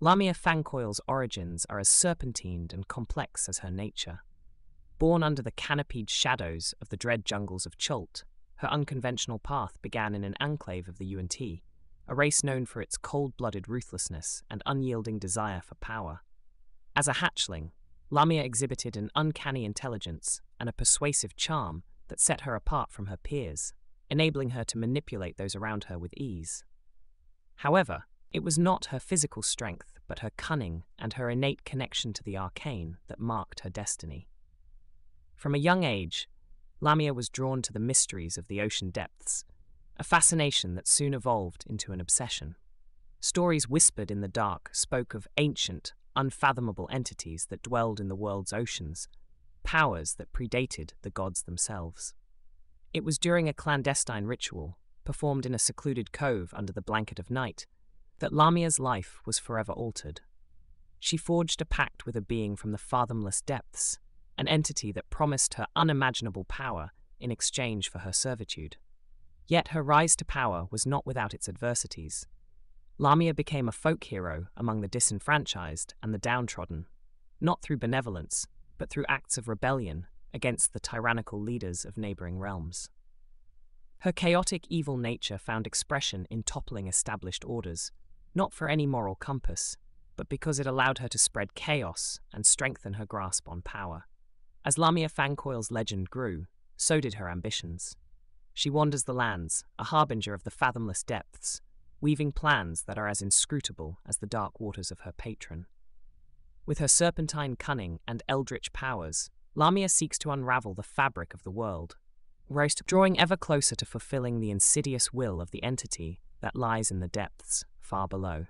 Lamia Fangcoil's origins are as serpentined and complex as her nature. Born under the canopied shadows of the dread jungles of Chult, her unconventional path began in an enclave of the Yuan-ti, a race known for its cold-blooded ruthlessness and unyielding desire for power. As a hatchling, Lamia exhibited an uncanny intelligence and a persuasive charm that set her apart from her peers, enabling her to manipulate those around her with ease. However, it was not her physical strength, but her cunning and her innate connection to the arcane that marked her destiny. From a young age, Lamia was drawn to the mysteries of the ocean depths, a fascination that soon evolved into an obsession. Stories whispered in the dark spoke of ancient, unfathomable entities that dwelled in the world's oceans, powers that predated the gods themselves. It was during a clandestine ritual, performed in a secluded cove under the blanket of night, that Lamia's life was forever altered. She forged a pact with a being from the fathomless depths, an entity that promised her unimaginable power in exchange for her servitude. Yet her rise to power was not without its adversities. Lamia became a folk hero among the disenfranchised and the downtrodden, not through benevolence, but through acts of rebellion against the tyrannical leaders of neighboring realms. Her chaotic evil nature found expression in toppling established orders, not for any moral compass, but because it allowed her to spread chaos and strengthen her grasp on power. As Lamia Fangcoil's legend grew, so did her ambitions. She wanders the lands, a harbinger of the fathomless depths, weaving plans that are as inscrutable as the dark waters of her patron. With her serpentine cunning and eldritch powers, Lamia seeks to unravel the fabric of the world, whilst drawing ever closer to fulfilling the insidious will of the entity that lies in the depths far below.